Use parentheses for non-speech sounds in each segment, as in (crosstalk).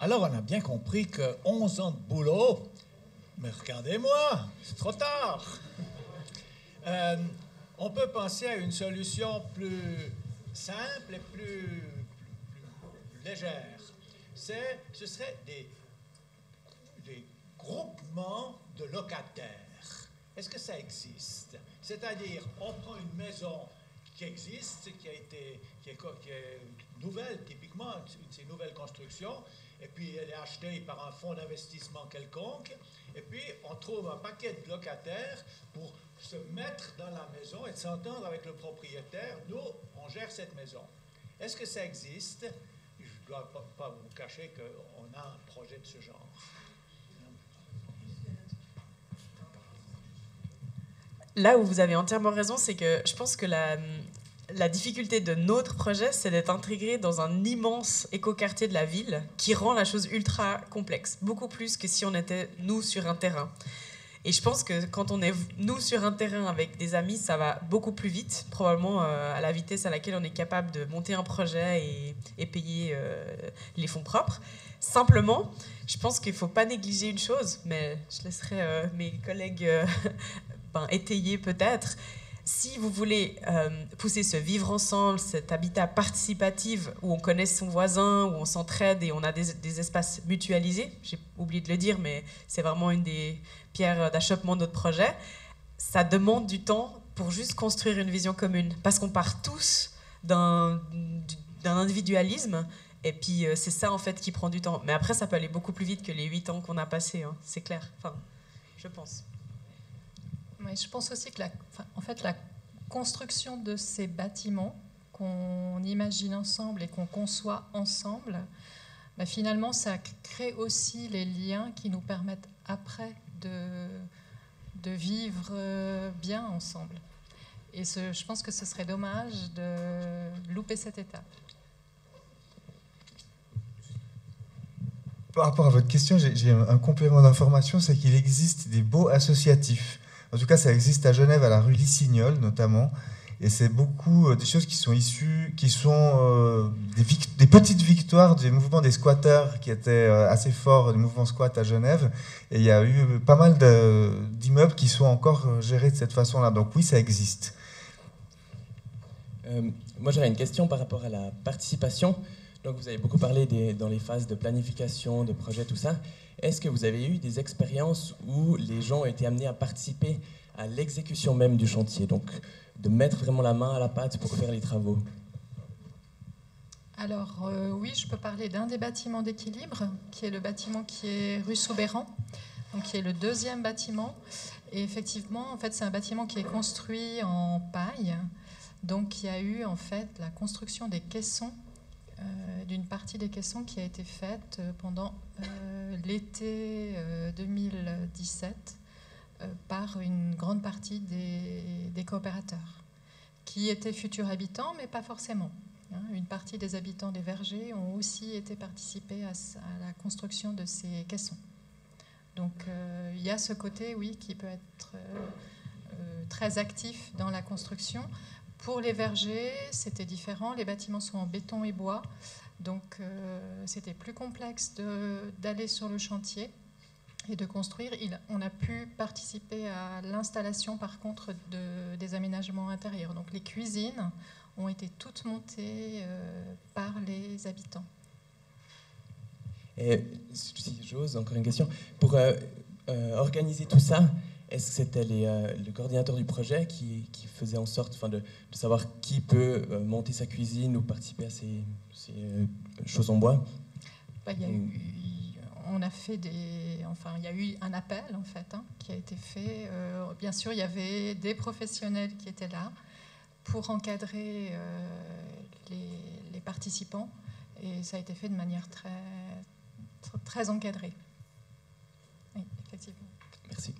Alors, on a bien compris que 11 ans de boulot, mais regardez-moi, c'est trop tard. Euh, on peut penser à une solution plus simple et plus, légère. Ce serait des groupements de locataires. Est-ce que ça existe? C'est-à-dire, on prend une maison qui existe, qui a été, qui est, nouvelle, typiquement, c'est une nouvelle construction, et puis elle est achetée par un fonds d'investissement quelconque, et puis on trouve un paquet de locataires pour se mettre dans la maison et s'entendre avec le propriétaire. Nous, on gère cette maison. Est-ce que ça existe? Je ne dois pas, vous cacher qu'on a un projet de ce genre. Là où vous avez entièrement raison, c'est que je pense que la, difficulté de notre projet, c'est d'être intégré dans un immense écoquartier de la ville qui rend la chose ultra complexe, beaucoup plus que si on était nous sur un terrain. Et je pense que quand on est nous sur un terrain avec des amis, ça va beaucoup plus vite, probablement euh, à la vitesse à laquelle on est capable de monter un projet et, payer euh, les fonds propres. Simplement, je pense qu'il ne faut pas négliger une chose, mais je laisserai euh, mes collègues ben, étayer peut-être si vous voulez euh, pousser ce vivre ensemble, cet habitat participatif où on connaît son voisin, où on s'entraide et on a des, espaces mutualisés, j'ai oublié de le dire, mais c'est vraiment une des pierres d'achoppement de notre projet, ça demande du temps pour juste construire une vision commune. Parce qu'on part tous d'un individualisme. Et puis euh, c'est ça en fait qui prend du temps. Mais après, ça peut aller beaucoup plus vite que les huit ans qu'on a passés, hein, c'est clair. Enfin, je pense je pense aussi que la, en fait, la construction de ces bâtiments qu'on imagine ensemble et qu'on conçoit ensemble, bah, finalement, ça crée aussi les liens qui nous permettent après de, vivre euh, bien ensemble. Et je pense que ce serait dommage de louper cette étape. Par rapport à votre question, j'ai un complément d'information, c'est qu'il existe des beaux associatifs en tout cas, ça existe à Genève, à la rue Lissignol notamment. Et c'est beaucoup euh, des choses qui sont issues, qui sont euh, des, petites victoires du mouvement des squatteurs qui étaient euh, assez forts, du mouvement squat à Genève. Et il y a eu pas mal d'immeubles qui sont encore gérés de cette façon-là. Donc oui, ça existe. moi, j'avais une question par rapport à la participation. Donc vous avez beaucoup parlé dans les phases de planification, de projet, tout ça. Est-ce que vous avez eu des expériences où les gens ont été amenés à participer à l'exécution même du chantier, donc de mettre vraiment la main à la pâte pour faire les travaux alors euh, oui, je peux parler d'un des bâtiments d'équilibre, qui est le bâtiment qui est rue Soubéran, donc qui est le deuxième bâtiment. Et effectivement, en fait, c'est un bâtiment qui est construit en paille. Donc il y a eu en fait la construction des caissons d'une partie des caissons qui a été faite euh, pendant euh, l'été 2017 par une grande partie des, coopérateurs, qui étaient futurs habitants, mais pas forcément. Hein. Une partie des habitants des vergers ont aussi été participés à, la construction de ces caissons. Donc il y a ce côté, oui, qui peut être très actif dans la construction. Pour les vergers, c'était différent. Les bâtiments sont en béton et bois. Donc euh, c'était plus complexe d'aller sur le chantier et de construire. on a pu participer à l'installation par contre de, des aménagements intérieurs. Donc les cuisines ont été toutes montées euh, par les habitants. Et si j'ose, encore une question. Pour euh, organiser tout ça, est-ce que c'était euh, le coordinateur du projet qui, faisait en sorte de, de, savoir qui peut euh, monter sa cuisine ou participer à ces, euh, choses en bois? Bah, On a fait des. Enfin, il y a eu un appel en fait hein, qui a été fait. bien sûr, il y avait des professionnels qui étaient là pour encadrer les, participants et ça a été fait de manière très, très, encadrée. Oui, effectivement. Merci.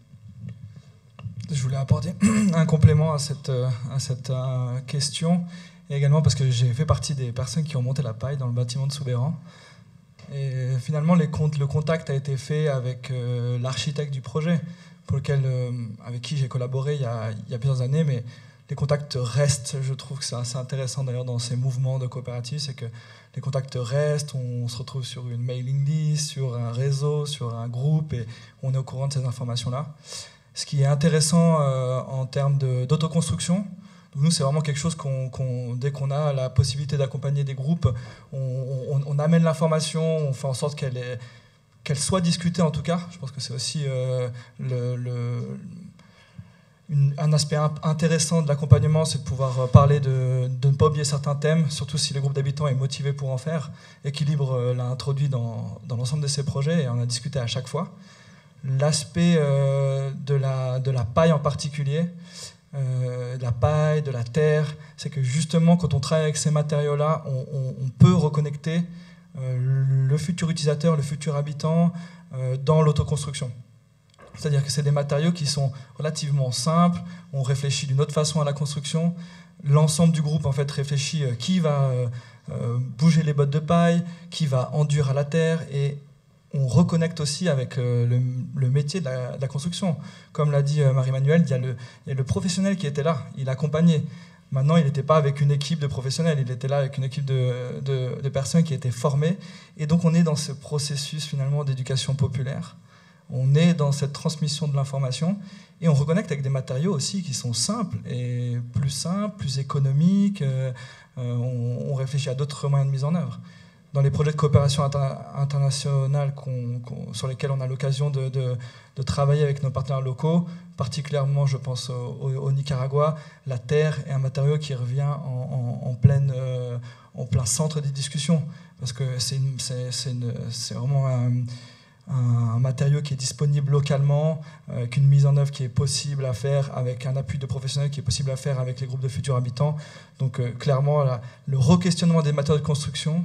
Je voulais apporter (clears throat) un complément à cette, euh, à cette euh, question, et également parce que j'ai fait partie des personnes qui ont monté la paille dans le bâtiment de Soubéran. Et finalement, le contact a été fait avec euh, l'architecte du projet, pour lequel, avec qui j'ai collaboré il y, a, il y, a, plusieurs années, mais les contacts restent. Je trouve que c'est assez intéressant d'ailleurs dans ces mouvements de coopérative, c'est que les contacts restent, on se retrouve sur une mailing list, sur un réseau, sur un groupe, et on est au courant de ces informations-là. Ce qui est intéressant euh, en termes d'autoconstruction, nous, c'est vraiment quelque chose qu'on, dès qu'on a la possibilité d'accompagner des groupes, on, amène l'information, on fait en sorte qu'elle, soit discutée en tout cas. Je pense que c'est aussi euh, un aspect intéressant de l'accompagnement, c'est de pouvoir euh, parler de, ne pas oublier certains thèmes, surtout si le groupe d'habitants est motivé pour en faire. Équilibre l'a introduit dans, dans l'ensemble de ses projets et on a discuté à chaque fois. L'aspect euh, de, la, de la paille en particulier, de la paille, de la terre, c'est que justement quand on travaille avec ces matériaux-là, on, peut reconnecter le futur utilisateur, le futur habitant dans l'autoconstruction. C'est-à-dire que c'est des matériaux qui sont relativement simples, on réfléchit d'une autre façon à la construction, l'ensemble du groupe en fait réfléchit euh, qui va euh, euh, bouger les bottes de paille, qui va enduire à la terre et on reconnecte aussi avec le, métier de la, construction. Comme l'a dit Marie-Manuelle, il, y a le professionnel qui était là, il accompagnait. Maintenant, il n'était pas avec une équipe de professionnels, il était là avec une équipe de, personnes qui étaient formées. Et donc, on est dans ce processus finalement d'éducation populaire on est dans cette transmission de l'information et on reconnecte avec des matériaux aussi qui sont simples et plus simples, plus économiques. Euh, euh, on, réfléchit à d'autres moyens de mise en œuvre. Dans les projets de coopération internationale sur lesquels on a l'occasion de, travailler avec nos partenaires locaux, particulièrement je pense au, Nicaragua, la terre est un matériau qui revient en, euh, plein centre des discussions, parce que c'est vraiment un matériau qui est disponible localement, euh, avec une mise en œuvre qui est possible à faire, avec un appui de professionnels qui est possible à faire avec les groupes de futurs habitants. Donc euh, clairement, le re-questionnement des matériaux de construction,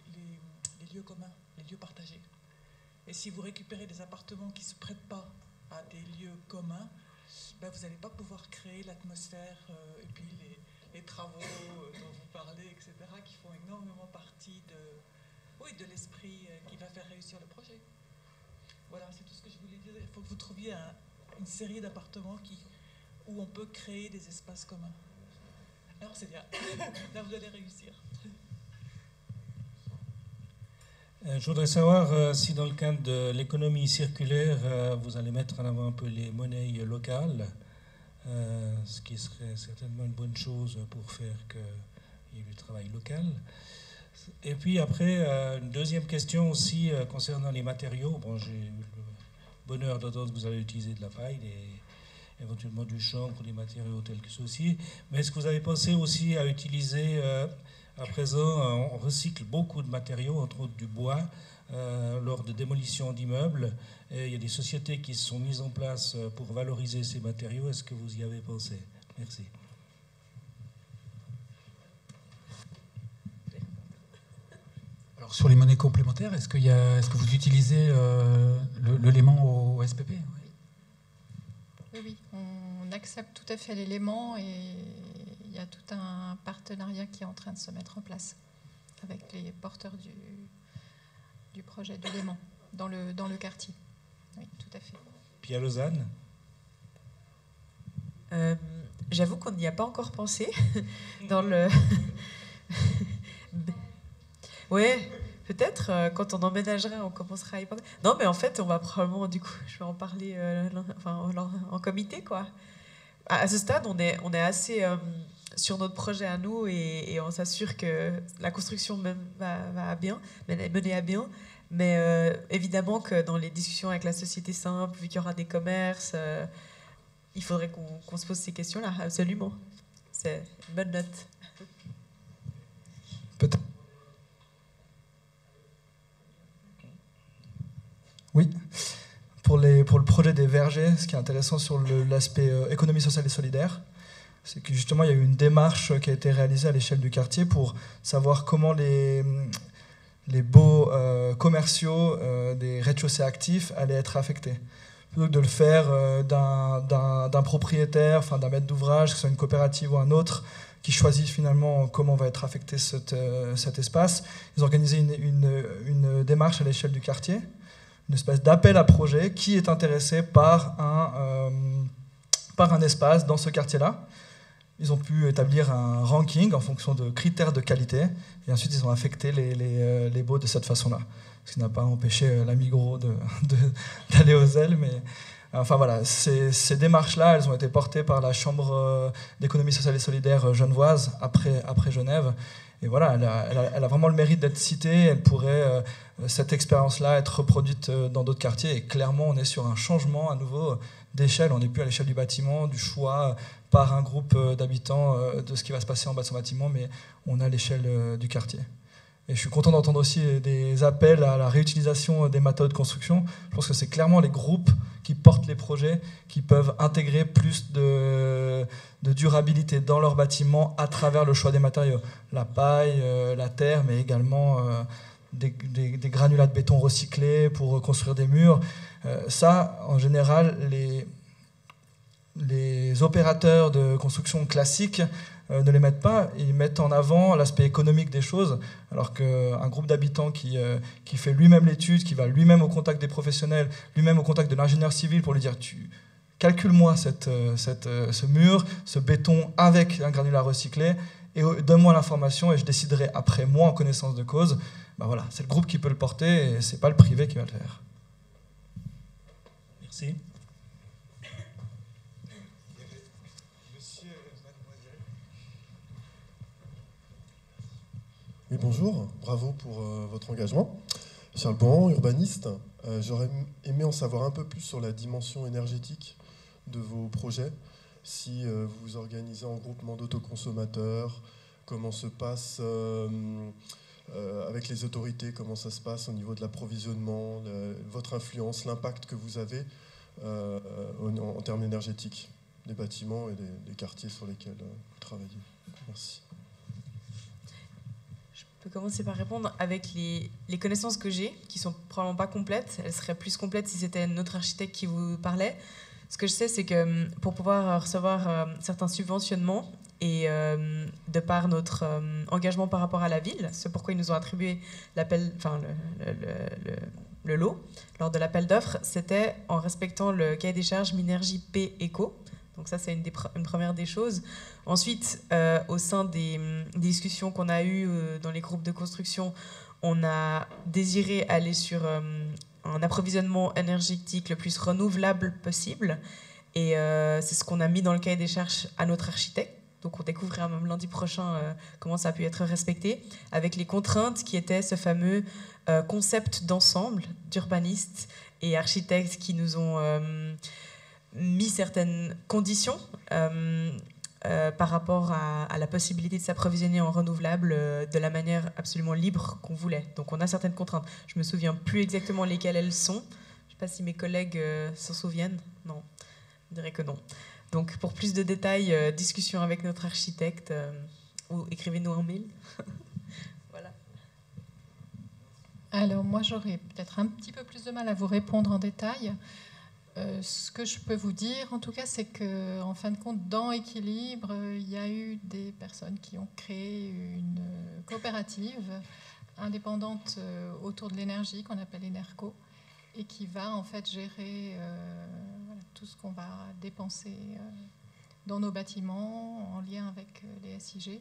lieux communs, les lieux partagés. Et si vous récupérez des appartements qui ne se prêtent pas à des lieux communs, ben vous n'allez pas pouvoir créer l'atmosphère euh, et puis les, travaux euh, dont vous parlez, etc., qui font énormément partie de, oui, de l'esprit qui va faire réussir le projet. Voilà, c'est tout ce que je voulais dire. Il faut que vous trouviez un, une série d'appartements où on peut créer des espaces communs. Alors c'est (laughs) bien, là vous allez réussir. Euh, je voudrais savoir euh, si dans le cadre de l'économie circulaire, euh, vous allez mettre en avant un peu les monnaies locales, ce qui serait certainement une bonne chose pour faire qu'il y ait du travail local. Et puis après, une deuxième question aussi concernant les matériaux. Bon, j'ai bonheur d'entendre que vous allez utiliser de la paille, et éventuellement du chanvre, des matériaux tels que ceux-ci. Mais est-ce que vous avez pensé aussi à utiliser, euh, à présent, on recycle beaucoup de matériaux, entre autres du bois, euh, lors de démolition d'immeubles. Et il y a des sociétés qui se sont mises en place euh, pour valoriser ces matériaux. Est-ce que vous y avez pensé? Merci. sur les monnaies complémentaires, est-ce, qu'il est-ce que vous utilisez euh, l'élément au SPP oui. oui, on accepte tout à fait l'élément et il y a tout un partenariat qui est en train de se mettre en place avec les porteurs du, du projet de l'élément dans le, dans le quartier. Oui, tout à fait. Puis à Lausanne? Euh, J'avoue qu'on n'y a pas encore pensé (laughs) dans le. (laughs) ouais, peut-être euh, quand on emménagera, on commencera à y penser. Non, mais en fait, on va probablement, du coup, je vais en parler euh, enfin, en, comité, quoi. À, ce stade, on est, on est assez euh, sur notre projet à nous et, on s'assure que la construction même va, va bien, menée à bien. Mais évidemment que dans les discussions avec la société simple, vu qu'il y aura des commerces, il faudrait qu'on se pose ces questions-là, absolument. C'est une bonne note. Peut-être Oui. Pour, les, pour le projet des vergers, ce qui est intéressant sur l'aspect euh, économie sociale et solidaire, c'est que justement, il y a eu une démarche qui a été réalisée à l'échelle du quartier pour savoir comment les, les baux euh, commerciaux euh, des rez-de-chaussée actifs allaient être affectés. Plutôt que de le faire euh, d'un propriétaire, enfin d'un maître d'ouvrage, que ce soit une coopérative ou un autre, qui choisit finalement comment va être affecté cet, cet espace, ils ont organisé une, une, une démarche à l'échelle du quartier, une espèce d'appel à projet qui est intéressé par un, par un espace dans ce quartier-là. Ils ont pu établir un ranking en fonction de critères de qualité et ensuite ils ont affecté les, les, euh, les baux de cette façon-là. Ce qui n'a pas empêché euh, la Migros (laughs) d'aller aux ailes. Mais enfin voilà, ces, démarches-là, elles ont été portées par la Chambre euh, d'économie sociale et solidaire genevoise après, Genève. Et voilà, elle a, vraiment le mérite d'être citée. Elle pourrait, cette expérience-là, être reproduite dans d'autres quartiers. Et clairement, on est sur un changement à nouveau d'échelle. On n'est plus à l'échelle du bâtiment, du choix par un groupe euh, d'habitants euh, de ce qui va se passer en bas de son bâtiment, mais on a l'échelle euh, du quartier. Et je suis content d'entendre aussi des appels à la réutilisation des matériaux de construction. Je pense que c'est clairement les groupes qui portent les projets qui peuvent intégrer plus de, durabilité dans leur bâtiment à travers le choix des matériaux. La paille, la terre, mais également des, des, granulats de béton recyclés pour construire des murs. ça, en général, les, les opérateurs de construction classiques euh, ne les mettent pas, ils mettent en avant l'aspect économique des choses, alors qu'un groupe d'habitants qui, euh, qui fait lui-même l'étude, qui va lui-même au contact des professionnels, lui-même au contact de l'ingénieur civil pour lui dire tu calcule-moi cette, euh, cette, ce mur, ce béton avec un granulat recyclé, et donne-moi l'information et je déciderai après moi en connaissance de cause. Ben voilà, c'est le groupe qui peut le porter et c'est pas le privé qui va le faire. Merci. Bonjour, bravo pour euh, votre engagement. Charles Bon, urbaniste, euh, j'aurais aimé en savoir un peu plus sur la dimension énergétique de vos projets, si euh, vous organisez en groupement d'autoconsommateurs, comment se passe avec les autorités, comment ça se passe au niveau de l'approvisionnement, votre influence, l'impact que vous avez en, termes énergétiques des bâtiments et des, quartiers sur lesquels vous travaillez. Merci commencer par répondre avec les, connaissances que j'ai, qui sont probablement pas complètes. Elles seraient plus complètes si c'était notre architecte qui vous parlait. Ce que je sais, c'est que hum, pour pouvoir recevoir euh, certains subventionnements et euh, de par notre euh, engagement par rapport à la ville, c'est pourquoi ils nous ont attribué l'appel, enfin le, le, lot lors de l'appel d'offres, c'était en respectant le cahier des charges Minergie P Eco. Donc ça, c'est une, première des choses. Ensuite, euh, au sein des, des discussions qu'on a eues euh, dans les groupes de construction, on a désiré aller sur euh, un approvisionnement énergétique le plus renouvelable possible. Et euh, c'est ce qu'on a mis dans le cahier des charges à notre architecte. Donc on découvrira même lundi prochain comment ça a pu être respecté, avec les contraintes qui étaient ce fameux concept d'ensemble d'urbanistes et architectes qui nous ont mis certaines conditions euh, euh, par rapport à, la possibilité de s'approvisionner en renouvelable euh, de la manière absolument libre qu'on voulait. Donc on a certaines contraintes. Je me souviens plus exactement lesquelles elles sont. Je ne sais pas si mes collègues s'en souviennent. Non, je dirais que non. Donc pour plus de détails, discussion avec notre architecte ou écrivez-nous un mail. (laughs) voilà. Alors moi j'aurais peut-être un petit peu plus de mal à vous répondre en détail. Euh, ce que je peux vous dire, en tout cas, c'est que, en fin de compte, dans Équilibre, il y a eu des personnes qui ont créé une coopérative indépendante euh, autour de l'énergie qu'on appelle Enerco et qui va en fait gérer euh, tout ce qu'on va dépenser euh, dans nos bâtiments en lien avec euh, les SIG.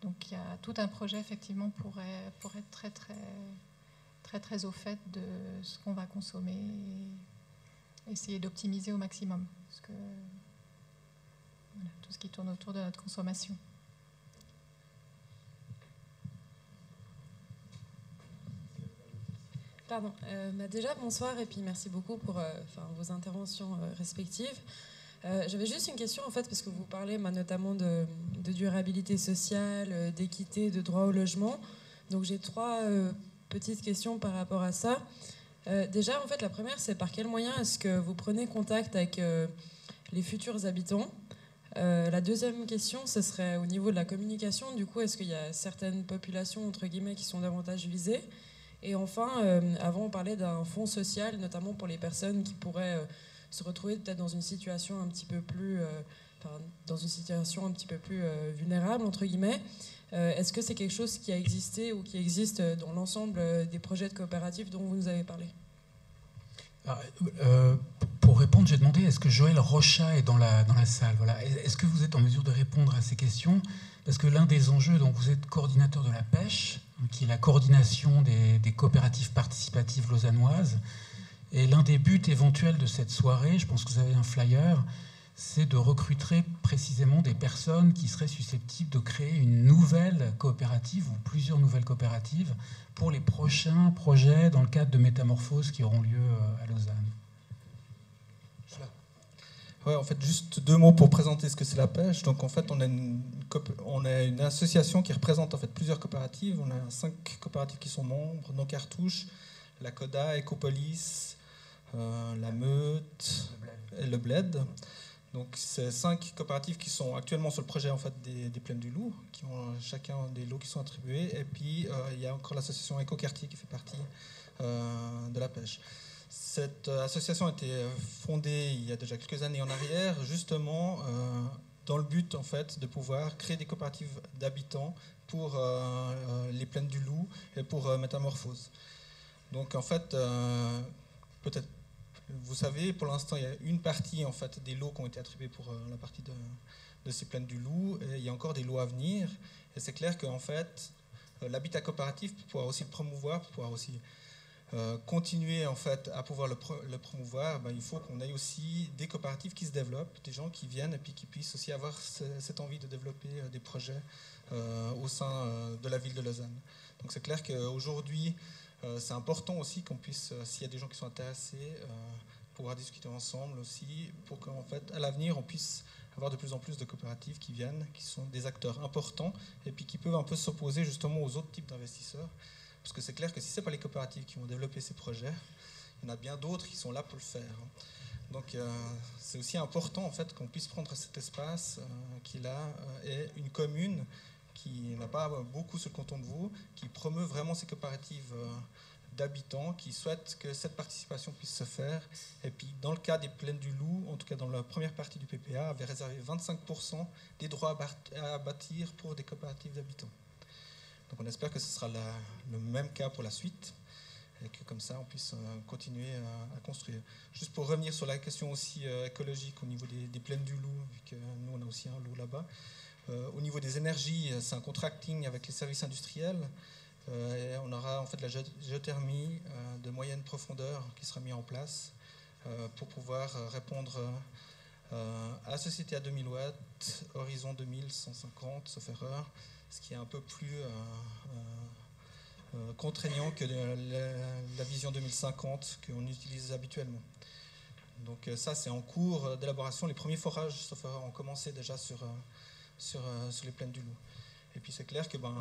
Donc il y a tout un projet effectivement pour, être très très très très au fait de ce qu'on va consommer. Essayer d'optimiser au maximum tout ce qui tourne autour de notre consommation. Pardon. Euh, bah déjà, bonsoir et puis merci beaucoup pour euh, vos interventions euh, respectives. J'avais juste une question en fait, parce que vous parlez notamment de, durabilité sociale, d'équité, de droit au logement. Donc j'ai trois petites questions par rapport à ça. Euh, déjà, en fait, la première, c'est par quel moyen est-ce que vous prenez contact avec euh, les futurs habitants? Euh, la deuxième question, ce serait au niveau de la communication. Du coup, est-ce qu'il y a certaines populations, entre guillemets, qui sont davantage visées? Et enfin, avant, on parlait d'un fonds social, notamment pour les personnes qui pourraient se retrouver peut-être dans une situation un petit peu plus, dans une situation un petit peu plus vulnérable, entre guillemets. Est-ce que c'est quelque chose qui a existé ou qui existe dans l'ensemble des projets de coopérative dont vous nous avez parlé? Pour répondre, j'ai demandé est-ce que Joël Rocha est dans la, dans la salle? Voilà. Est-ce que vous êtes en mesure de répondre à ces questions? Parce que l'un des enjeux, donc vous êtes coordinateur de la pêche, qui est la coordination des, des coopératives participatives lausannoises. Et l'un des buts éventuels de cette soirée, je pense que vous avez un flyer, c'est de recruter précisément des personnes qui seraient susceptibles de créer une nouvelle coopérative ou plusieurs nouvelles coopératives pour les prochains projets dans le cadre de métamorphoses qui auront lieu euh, à Lausanne. Ouais, en fait, juste deux mots pour présenter ce que c'est la pêche. Donc, en fait, on a une, on a une association qui représente en fait plusieurs coopératives. On a cinq coopératives qui sont membres, nos cartouches, la CODA, Ecopolis, euh, la Meute et le Bled. Donc, c'est cinq coopératives qui sont actuellement sur le projet en fait, des, des, Plaines du Loup, qui ont chacun des lots qui sont attribués. Et puis, euh, il y a encore l'association Écoquartier qui fait partie euh, de la pêche. Cette euh, association a été euh, fondée il y a déjà quelques années en arrière, justement euh, dans le but en fait de pouvoir créer des coopératives d'habitants pour les plaines du Loup et pour Métamorphose. Donc en fait, peut-être vous savez, pour l'instant, il y a une partie en fait des lots qui ont été attribués pour la partie de, ces plaines du Loup, il y a encore des lots à venir. Et c'est clair qu'en fait, l'habitat coopératif, pour pouvoir aussi le promouvoir, pour pouvoir aussi euh, continuer en fait à pouvoir le, promouvoir, ben, il faut qu'on ait aussi des coopératives qui se développent, des gens qui viennent et puis qui puissent aussi avoir cette envie de développer euh, des projets euh, au sein de la ville de Lausanne. Donc c'est clair qu'aujourd'hui, c'est important aussi qu'on puisse, s'il y a des gens qui sont intéressés, pouvoir discuter ensemble aussi, pour qu'en fait, à l'avenir, on puisse avoir de plus en plus de coopératives qui viennent, qui sont des acteurs importants, et puis qui peuvent un peu s'opposer justement aux autres types d'investisseurs. Parce que c'est clair que si ce n'est pas les coopératives qui vont développer ces projets, il y en a bien d'autres qui sont là pour le faire. Donc euh, c'est aussi important en fait qu'on puisse prendre cet espace euh, qui là euh, est une commune qui n'a pas beaucoup sur le canton de Vaud, qui promeut vraiment ces coopératives d'habitants, qui souhaitent que cette participation puisse se faire. Et puis dans le cas des plaines du Loup, en tout cas dans la première partie du PPA, avait réservé 25% des droits à bâtir pour des coopératives d'habitants. Donc on espère que ce sera le même cas pour la suite et que comme ça on puisse euh, continuer à, construire. Juste pour revenir sur la question aussi euh, écologique au niveau des, plaines du loup, vu que nous on a aussi un loup là-bas. Euh, au niveau des énergies, c'est un contracting avec les services industriels. et on aura en fait la géothermie de moyenne profondeur qui sera mise en place pour pouvoir répondre à la société à 2000 watts, horizon 2150, sauf erreur, ce qui est un peu plus euh, euh, euh, contraignant que la, vision 2050 qu'on utilise habituellement. Donc ça, c'est en cours d'élaboration. Les premiers forages, sauf ont commencé déjà sur, sur, sur, les plaines du Loup. Et puis c'est clair que ben,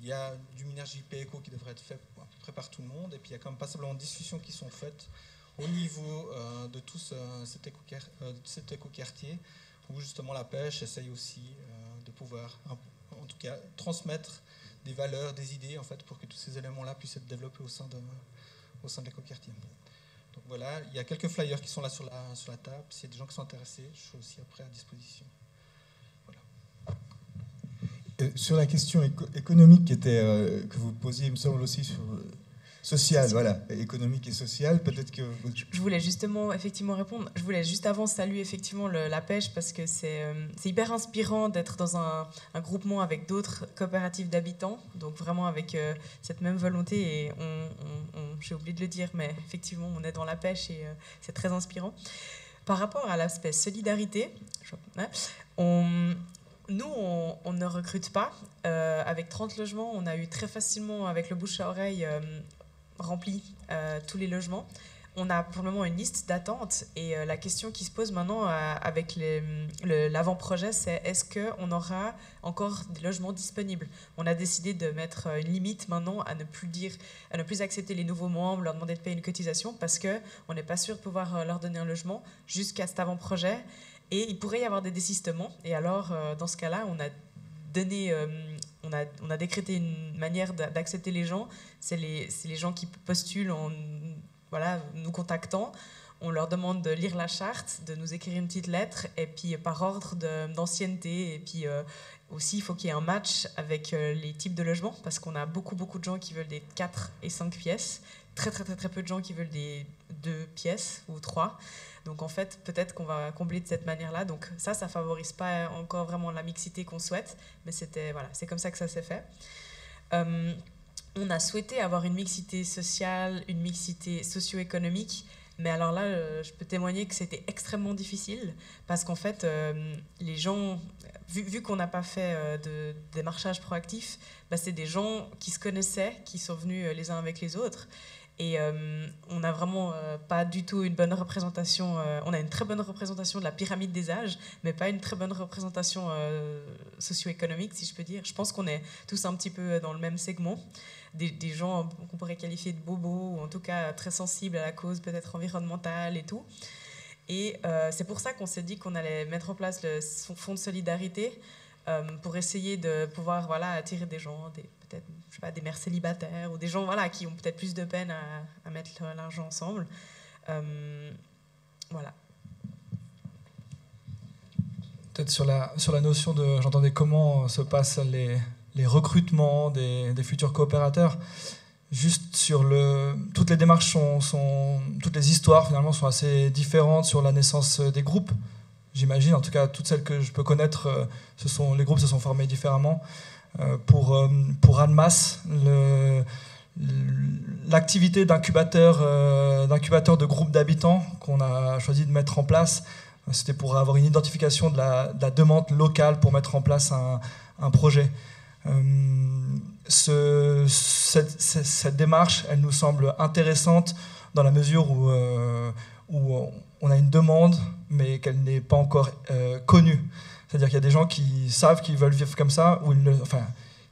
il y a du minage IPECO qui devrait être fait à peu près par tout le monde. Et puis il y a quand même pas simplement de discussions qui sont faites au niveau de tout cet éco-quartier, où justement la pêche essaye aussi de pouvoir en tout cas transmettre des valeurs, des idées, en fait, pour que tous ces éléments-là puissent être développés au sein de, au sein de l'écoquartier. Donc voilà, il y a quelques flyers qui sont là sur la, sur la table. S'il y a des gens qui sont intéressés, je suis aussi après à disposition. Euh, sur la question économique qui était, euh, que vous posiez, il me semble aussi, sur Social, voilà, économique et social. Peut-être que. Je voulais justement effectivement répondre. Je voulais juste avant saluer effectivement la pêche parce que euh, c'est hyper inspirant d'être dans un, groupement avec d'autres coopératives d'habitants, donc vraiment avec euh, cette même volonté. Et j'ai oublié de le dire, mais effectivement, on est dans la pêche et euh, c'est très inspirant. Par rapport à l'aspect solidarité, hein, on, nous, on, ne recrute pas. avec 30 logements, on a eu très facilement, avec le bouche à oreille, rempli euh, tous les logements. On a pour le moment une liste d'attente et euh, la question qui se pose maintenant euh, avec l'avant-projet, c'est est-ce qu'on aura encore des logements disponibles? On a décidé de mettre une limite maintenant à ne plus dire, à ne plus accepter les nouveaux membres, leur demander de payer une cotisation parce qu'on n'est pas sûr de pouvoir leur donner un logement jusqu'à cet avant-projet. Et il pourrait y avoir des désistements. Et alors, euh, dans ce cas-là, on a donné, euh, on, a, on a décrété une manière d'accepter les gens. C'est les, les gens qui postulent en voilà, nous contactant on leur demande de lire la charte, de nous écrire une petite lettre, et puis par ordre d'ancienneté, et puis aussi, il faut qu'il y ait un match avec euh, les types de logements, parce qu'on a beaucoup, beaucoup de gens qui veulent des 4 et 5 pièces, très, très, très, très peu de gens qui veulent des 2 pièces ou 3. Donc en fait, peut-être qu'on va combler de cette manière-là. Donc ça, ça favorise pas encore vraiment la mixité qu'on souhaite, mais c'était voilà, c'est comme ça que ça s'est fait. Euh, on a souhaité avoir une mixité sociale, une mixité socio-économique, mais alors là, euh, je peux témoigner que c'était extrêmement difficile parce qu'en fait, les gens vu, qu'on n'a pas fait euh, de démarchage proactif, bah, c'est des gens qui se connaissaient, qui sont venus euh, les uns avec les autres. Et euh, on n'a vraiment pas du tout une bonne représentation. on a une très bonne représentation de la pyramide des âges, mais pas une très bonne représentation socio-économique, si je peux dire. Je pense qu'on est tous un petit peu dans le même segment. Des, gens qu'on pourrait qualifier de bobos, ou en tout cas très sensibles à la cause peut-être environnementale et tout. Et euh, c'est pour ça qu'on s'est dit qu'on allait mettre en place le fonds de solidarité euh, pour essayer de pouvoir voilà, attirer des gens, des, des mères célibataires ou des gens voilà, qui ont peut-être plus de peine à, mettre l'argent ensemble. Euh, voilà. Peut-être sur la, sur la notion de, j'entendais comment se passent les, les recrutements des, des futurs coopérateurs juste sur le. Toutes les démarches sont, sont, Toutes les histoires, finalement, sont assez différentes sur la naissance des groupes. J'imagine, en tout cas, toutes celles que je peux connaître, euh, ce sont, les groupes se sont formés différemment. Euh, pour, euh, pour Almas, l'activité d'incubateur, d'incubateur de groupes d'habitants qu'on a choisi de mettre en place, c'était pour avoir une identification de la, de la, demande locale pour mettre en place un, projet ce, cette, démarche, elle nous semble intéressante dans la mesure où, euh, on a une demande, mais qu'elle n'est pas encore euh, connue. C'est-à-dire qu'il y a des gens qui savent qu'ils veulent vivre comme ça, ou enfin,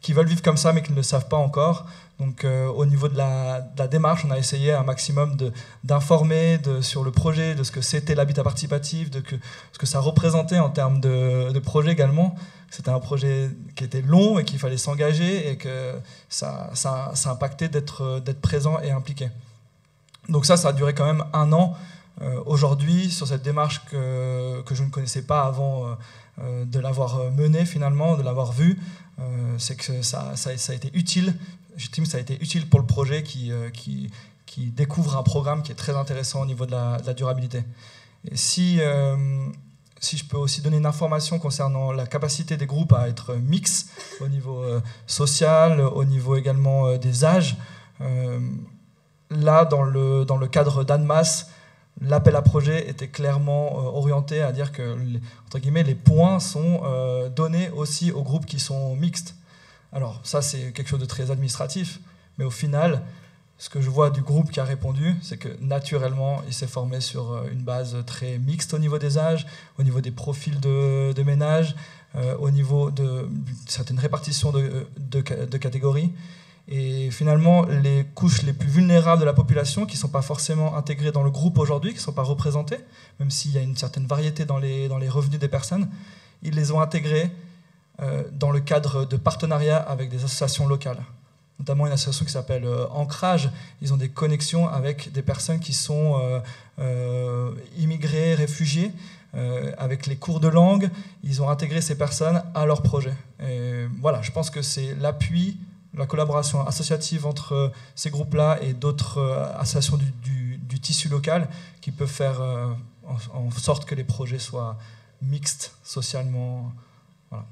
qui veulent vivre comme ça, mais qui ne le savent pas encore. Donc, euh, au niveau de la, démarche, on a essayé un maximum d'informer sur le projet, de ce que c'était l'habitat participatif, de ce que ça représentait en termes de, projet également c'était un projet qui était long et qu'il fallait s'engager et que ça, impactait d'être présent et impliqué. Donc ça, ça a duré quand même un an. Euh, aujourd'hui, sur cette démarche que, je ne connaissais pas avant euh, de l'avoir menée finalement, de l'avoir vue, c'est que ça, ça, ça, a été utile. J'estime que ça a été utile pour le projet qui, qui, découvre un programme qui est très intéressant au niveau de la, durabilité. Et si si je peux aussi donner une information concernant la capacité des groupes à être mix au niveau euh, social, au niveau également euh, des âges. Euh, là, dans le, dans le cadre d'ANMAS, l'appel à projet était clairement orienté à dire que entre guillemets, les points sont donnés aussi aux groupes qui sont mixtes. Alors ça, c'est quelque chose de très administratif, mais au final, ce que je vois du groupe qui a répondu, c'est que naturellement, il s'est formé sur euh, une base très mixte au niveau des âges, au niveau des profils de, de ménage, euh, au niveau de certaines répartitions de, de, catégories. Et finalement, les couches les plus vulnérables de la population, qui ne sont pas forcément intégrées dans le groupe aujourd'hui, qui ne sont pas représentées, même s'il y a une certaine variété dans les, dans les revenus des personnes, ils les ont intégrées euh, dans le cadre de partenariats avec des associations locales notamment une association qui s'appelle euh, Ancrage. Ils ont des connexions avec des personnes qui sont euh, immigrées, réfugiées, avec les cours de langue. Ils ont intégré ces personnes à leur projet. Et voilà, je pense que c'est l'appui, la collaboration associative entre ces groupes-là et d'autres associations du, du, tissu local qui peuvent faire en, sorte que les projets soient mixtes socialement. Voilà.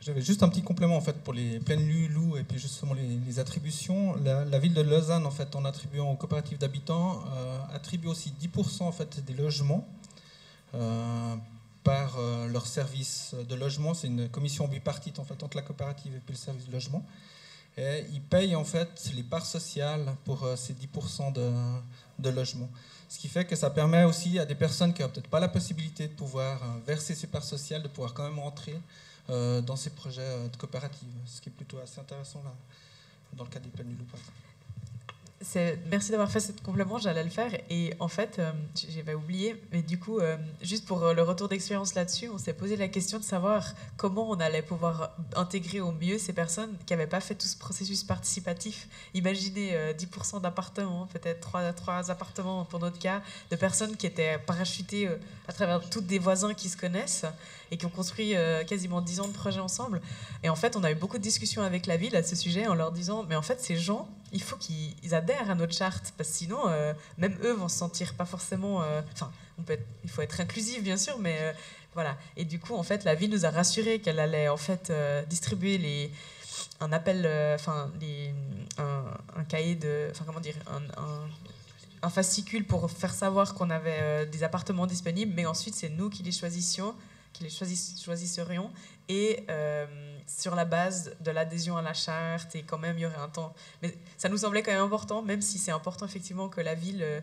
J'avais juste un petit complément en fait pour les pleines loups et puis justement les, attributions. La, ville de Lausanne en fait en attribuant aux coopératives d'habitants euh, attribue aussi 10% en fait des logements euh, par euh, leur service de logement. C'est une commission bipartite en fait entre la coopérative et puis le service de logement. Et ils payent en fait les parts sociales pour ces 10% de, de logement. Ce qui fait que ça permet aussi à des personnes qui n'ont peut-être pas la possibilité de pouvoir verser ces parts sociales, de pouvoir quand même rentrer euh, dans ces projets euh, de coopérative, ce qui est plutôt assez intéressant là, dans le cas des plaines du. Merci d'avoir fait ce complément, j'allais le faire. Et en fait, euh, j'avais oublié, mais du coup, euh, juste pour euh, le retour d'expérience là-dessus, on s'est posé la question de savoir comment on allait pouvoir intégrer au mieux ces personnes qui n'avaient pas fait tout ce processus participatif. Imaginez 10% d'appartements, peut-être 3, 3 appartements pour notre cas, de personnes qui étaient parachutées à travers toutes des voisins qui se connaissent et qui ont construit quasiment 10 ans de projet ensemble. Et en fait, on a eu beaucoup de discussions avec la ville à ce sujet en leur disant, mais en fait, ces gens, il faut qu'ils adhèrent à notre charte, parce que sinon, euh, même eux vont se sentir pas forcément. Euh, enfin, il faut être inclusif, bien sûr, mais euh, voilà. Et du coup, en fait, la ville nous a rassuré qu'elle allait en fait distribuer les un appel, enfin, un, un, cahier de, enfin, comment dire, un, fascicule pour faire savoir qu'on avait des appartements disponibles, mais ensuite c'est nous qui les choisissions, qui les choisisserions, et sur la base de l'adhésion à la charte et quand même il y aurait un temps. Mais ça nous semblait quand même important, même si c'est important effectivement que la ville euh,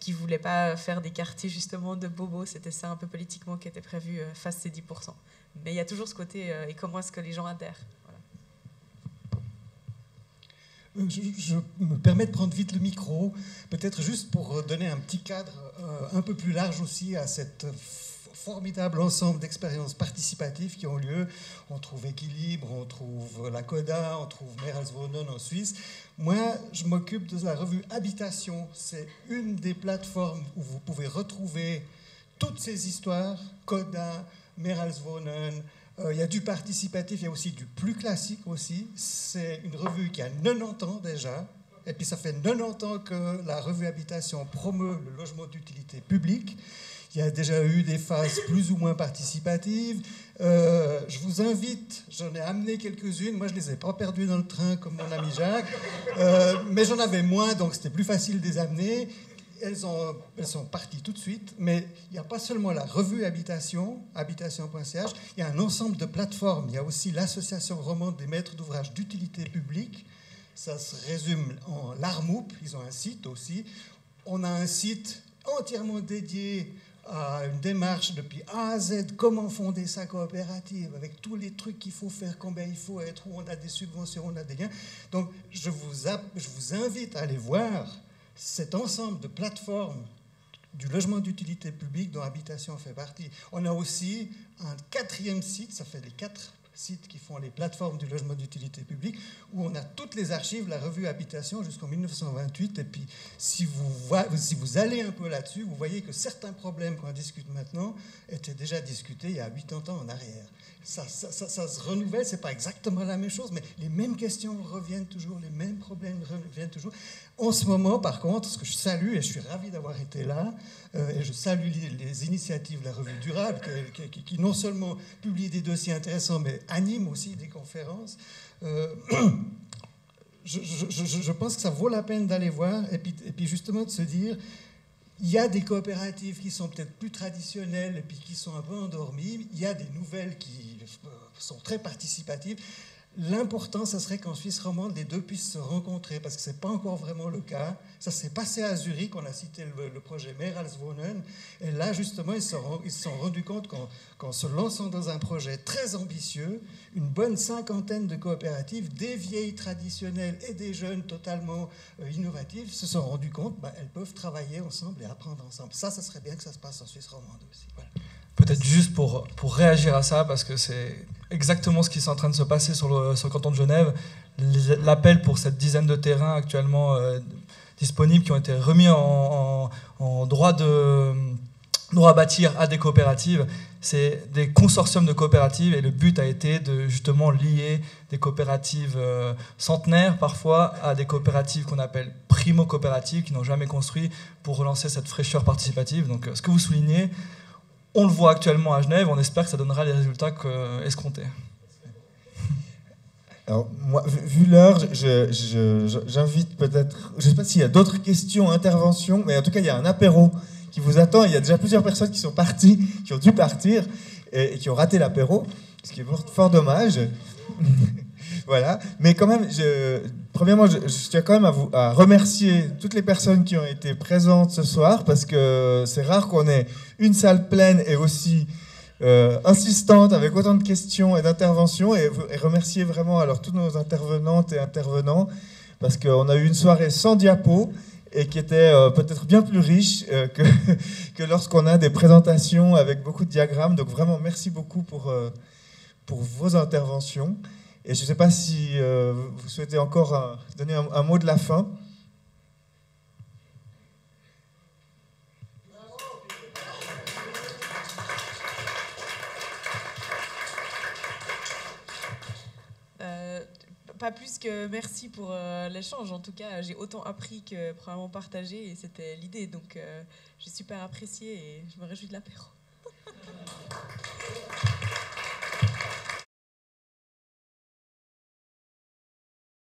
qui voulait pas faire des quartiers justement de bobos, c'était ça un peu politiquement qui était prévu, euh, fasse ces 10%. Mais il y a toujours ce côté, euh, et comment est-ce que les gens adhèrent je, je, me permets de prendre vite le micro, peut-être juste pour donner un petit cadre un peu plus large aussi à cette formidable ensemble d'expériences participatives qui ont lieu. On trouve Équilibre, on trouve la CODA, on trouve Meralswohnen en Suisse. Moi, je m'occupe de la revue Habitation. C'est une des plateformes où vous pouvez retrouver toutes ces histoires, CODA, Meralswohnen, euh, il y a du participatif, il y a aussi du plus classique aussi. C'est une revue qui a 90 ans déjà, et puis ça fait 90 ans que la revue Habitation promeut le logement d'utilité publique. Il y a déjà eu des phases plus ou moins participatives. Euh, je vous invite, j'en ai amené quelques-unes. Moi, je ne les ai pas perdues dans le train comme mon ami Jacques, euh, mais j'en avais moins, donc c'était plus facile de les amener. Elles, ont, elles sont parties tout de suite, mais il n'y a pas seulement la revue Habitation, habitation.ch, il y a un ensemble de plateformes. Il y a aussi l'Association romande des maîtres d'ouvrage d'utilité publique. Ça se résume en l'ARMOUP, ils ont un site aussi. On a un site entièrement dédié à une démarche depuis A à Z, comment fonder sa coopérative, avec tous les trucs qu'il faut faire, combien il faut être, où on a des subventions, on a des liens. Donc je vous, je vous invite à aller voir cet ensemble de plateformes du logement d'utilité publique dont Habitation fait partie. On a aussi un quatrième site, ça fait les quatre sites qui font les plateformes du logement d'utilité publique, où on a toutes les archives, la revue Habitation jusqu'en 1928. Et puis, si vous, allez un peu là-dessus, vous voyez que certains problèmes qu'on discute maintenant étaient déjà discutés il y a 80 ans en arrière ça, se renouvelle, c'est pas exactement la même chose, mais les mêmes questions reviennent toujours, les mêmes problèmes reviennent toujours. En ce moment, par contre, ce que je salue, et je suis ravi d'avoir été là, euh, et je salue les, initiatives de la revue Durable, qui, non seulement publie des dossiers intéressants, mais anime aussi des conférences. Euh, (clears throat) je, pense que ça vaut la peine d'aller voir, et puis, et puis justement de se dire, il y a des coopératives qui sont peut-être plus traditionnelles et puis qui sont un peu endormies. Il y a des nouvelles qui sont très participatives. L'important, ce serait qu'en Suisse romande, les deux puissent se rencontrer, parce que ce n'est pas encore vraiment le cas. Ça s'est passé à Zurich, on a cité le, projet Meralswohnen, et là, justement, ils se sont, rendus compte qu'en se lançant dans un projet très ambitieux, une bonne cinquantaine de coopératives, des vieilles traditionnelles et des jeunes totalement euh, innovatives, se sont rendus compte qu'elles bah, peuvent travailler ensemble et apprendre ensemble. Ça, ça serait bien que ça se passe en Suisse romande aussi. Peut-être juste pour, pour réagir à ça, parce que c'est exactement ce qui est en train de se passer sur le, canton de Genève. L'appel pour cette dizaine de terrains actuellement euh, disponibles qui ont été remis en, en, droit, de, droit à bâtir à des coopératives, c'est des consortiums de coopératives et le but a été de justement lier des coopératives euh, centenaires parfois à des coopératives qu'on appelle primo-coopératives qui n'ont jamais construit pour relancer cette fraîcheur participative. Donc euh, ce que vous soulignez, on le voit actuellement à Genève, on espère que ça donnera les résultats escomptés. (laughs) Alors, moi, vu l'heure, j'invite peut-être, je ne sais pas s'il y a d'autres questions, interventions, mais en tout cas, il y a un apéro qui vous attend. Il y a déjà plusieurs personnes qui sont parties, qui ont dû partir et, qui ont raté l'apéro, ce qui est fort dommage. (laughs) voilà. Mais quand même, premièrement, je, tiens quand même à, vous, à remercier toutes les personnes qui ont été présentes ce soir, parce que c'est rare qu'on ait une salle pleine et aussi euh, insistante, avec autant de questions et d'interventions, et, remercier vraiment alors tous nos intervenantes et intervenants parce qu'on a eu une soirée sans diapo et qui était euh, peut-être bien plus riche euh, que, (laughs) que lorsqu'on a des présentations avec beaucoup de diagrammes. Donc vraiment, merci beaucoup pour, euh, pour vos interventions. Et je ne sais pas si vous souhaitez encore donner un, mot de la fin. pas plus que merci pour euh, l'échange. En tout cas, j'ai autant appris que probablement partagé et c'était l'idée. Donc, euh, j'ai super apprécié et je me réjouis de l'apéro. (laughs)